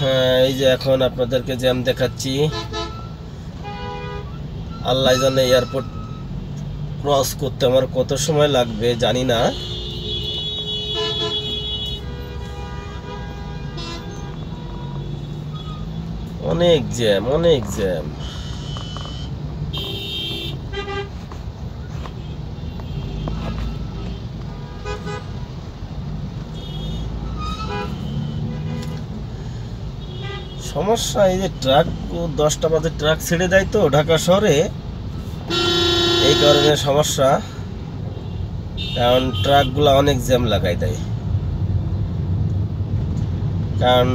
হ্যাঁ এই যে এখন আপনাদেরকে জ্যাম দেখাচ্ছি, আল্লাহ জানে এয়ারপোর্ট ক্রস করতে আমার কত সময় লাগবে, জানি না। অনেক জ্যাম অনেক জ্যাম। সমস্যা এই যে ট্রাক দশটা বাজে ট্রাক ছেড়ে দেয় তো ঢাকা শহরে। এই কারণে সমস্যা। কারণ ট্রাকগুলো অনেক জ্যাম লাগাই দেয়। কারণ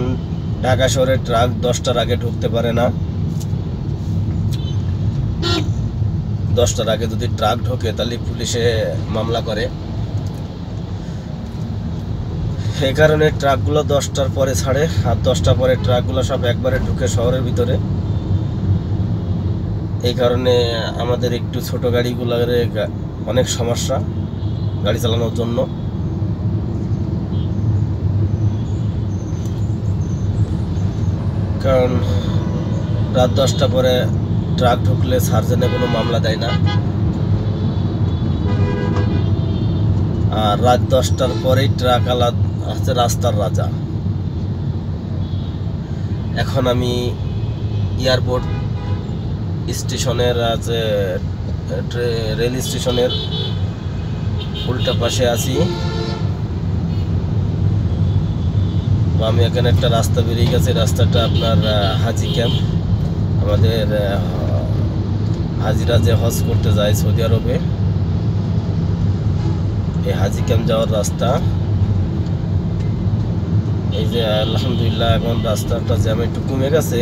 ঢাকা শহরে ট্রাক দশটার আগে ঢুকতে পারে না। দশটার আগে যদি ট্রাক ঢোকে, তাহলে পুলিশে মামলা করে। এই কারণে ট্রাকগুলো দশটার পরে ছাড়ে আর দশটার পরে ট্রাকগুলো সব একবারে ঢুকে শহরের ভিতরে। এই কারণে আমাদের একটু ছোট গাড়িগুলোর অনেক সমস্যা গাড়ি চালানোর জন্য। কারণ রাত দশটা পরে ট্রাক ঢুকলে সার্জেনে কোনো মামলা দেয় না। আর রাত দশটার পরেই ট্রাক আলাদ হচ্ছে রাস্তার রাজা। এখন আমি এয়ারপোর্ট স্টেশনের আছে রেল স্টেশনের উল্টা পাশে আছি। আমি এখানে একটা রাস্তা বেরিয়ে গেছে রাস্তাটা আপনার হাজি ক্যাম্প। আমাদের হাজিরা যে হজ করতে যায় সৌদি আরবে, এই হাজি ক্যাম্প যাওয়ার রাস্তা। এই যে আলহামদুলিল্লাহ এখন রাস্তাটা জ্যাম একটু কমে গেছে।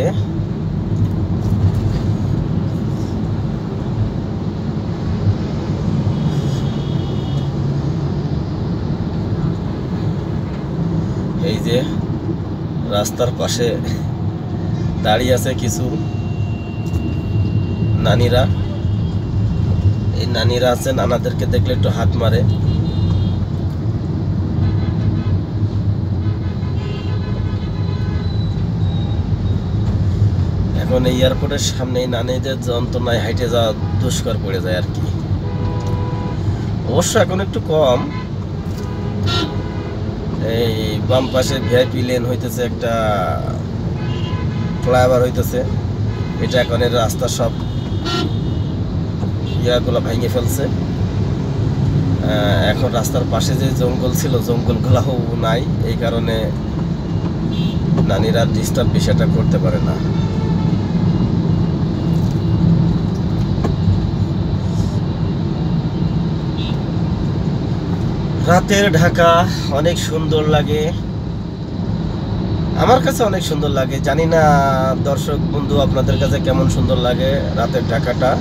এই যে রাস্তার পাশে দাঁড়িয়ে আছে কিছু নানিরা। এই নানিরা আছে, নানাদেরকে দেখলে একটু হাত মারে। এই এয়ারপোর্টের সামনে নানিদের যন্ত্রণায় হাইটে যাওয়া দুষ্কর পড়ে যায় আর কি। অবশ্য এখন একটু কম। এই বাম পাশে ভিআইপি লেন হইতেছে একটা ফ্লাইওভার হইতেছে। এটা এখন এর রাস্তা সব ইয়াগুলো ভেঙে ফেলছে। এখন রাস্তার পাশে যে জঙ্গল ছিল, জঙ্গলগুলাও নাই। এই কারণে নানিরা ডিস্টার্ব বিষয়টা করতে পারে না। রাতের ঢাকা অনেক সুন্দর লাগে। আমার কাছে অনেক সুন্দর লাগে। জানি না দর্শক বন্ধু আপনাদের কাছে কেমন সুন্দর লাগে রাতের ঢাকাটা।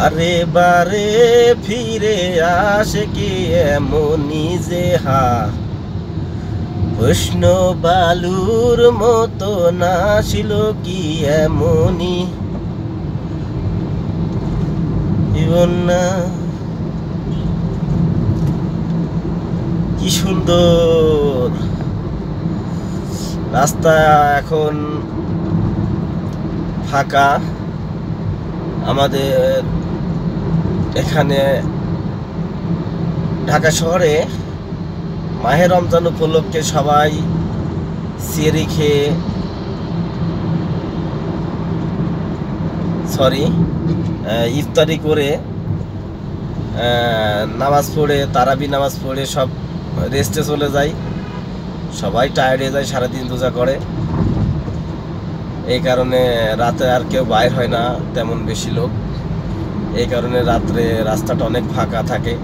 বারে বারে ফিরে আসে কি এমনই যে হা? কৃষ্ণ বালুর মতো নাছিল কি এমনই? না। কি সুন্দর। রাস্তা এখন ফাঁকা। আমাদের এখানে ঢাকা শহরে মাহে রমজান উপলক্ষে সবাই সিয়ারি খেয়ে সরি ইফতারি করে নামাজ পড়ে, তারাবি নামাজ পড়ে, সব রেস্টে চলে যায়। সবাই টায়ার্ড হয়ে যায়, সারাদিন রোজা করে। এই কারণে রাতে আর কেউ বাইর হয় না, তেমন বেশি লোক। এই কারণে রাত্রে রাস্তাটা অনেক ফাঁকা থাকে।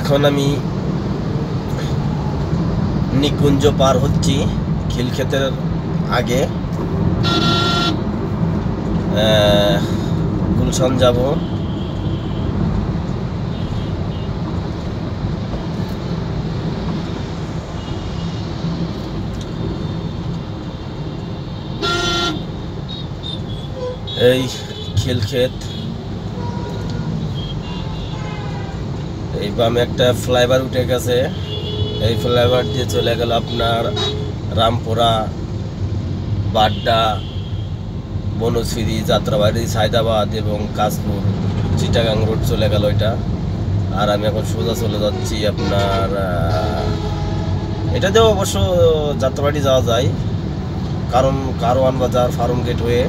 এখন আমি নিকুঞ্জ পার হচ্ছি খিলক্ষেতের আগে। গুলশান যাব। এই খিলক্ষেত। এই বামে একটা ফ্লাইওভার উঠে গেছে। এই ফ্লাইওভার দিয়ে চলে গেল আপনার রামপুরা, বাড্ডা, বনশ্রী, যাত্রাবাড়ি সায়দাবাদ এবং কাশপুর, চিটাগাং রোড চলে গেল এটা। আর আমি এখন সোজা চলে যাচ্ছি আপনার এটা দিয়েও অবশ্য যাত্রাবাড়ি যাওয়া যায়। কারণ কারওয়ান বাজার ফার্ম গেট হয়ে